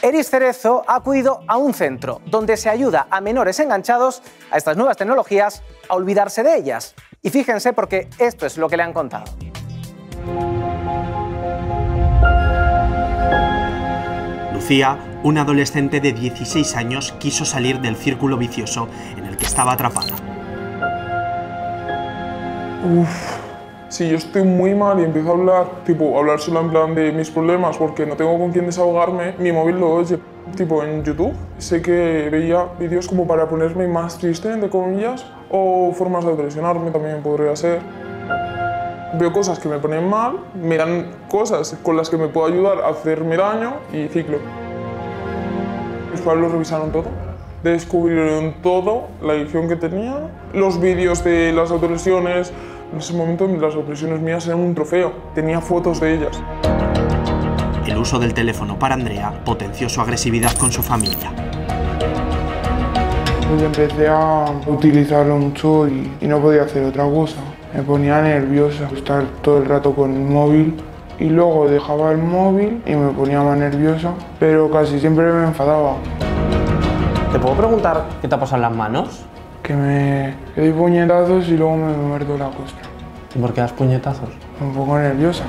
Eris Cerezo ha acudido a un centro donde se ayuda a menores enganchados a estas nuevas tecnologías a olvidarse de ellas. Y fíjense porque esto es lo que le han contado. Lucía, una adolescente de 16 años, quiso salir del círculo vicioso en el que estaba atrapada. Uf, si yo estoy muy mal y empiezo a hablar, tipo, hablar solo en plan de mis problemas porque no tengo con quién desahogarme, mi móvil lo oye, tipo en YouTube. Sé que veía vídeos como para ponerme más triste, entre comillas, o formas de presionarme también podría ser. Veo cosas que me ponen mal, me dan cosas con las que me puedo ayudar a hacerme daño y ciclo. Mis padres lo revisaron todo, descubrieron todo, la adicción que tenía, los vídeos de las autolesiones. En ese momento las autolesiones mías eran un trofeo, tenía fotos de ellas. El uso del teléfono para Andrea potenció su agresividad con su familia. Pues empecé a utilizarlo mucho y, y no podía hacer otra cosa. Me ponía nerviosa estar todo el rato con el móvil y luego dejaba el móvil y me ponía más nerviosa, pero casi siempre me enfadaba. ¿Te puedo preguntar qué te ha pasado en las manos? Que me que doy puñetazos y luego me muerdo la costra. ¿Y por qué das puñetazos? Un poco nerviosa.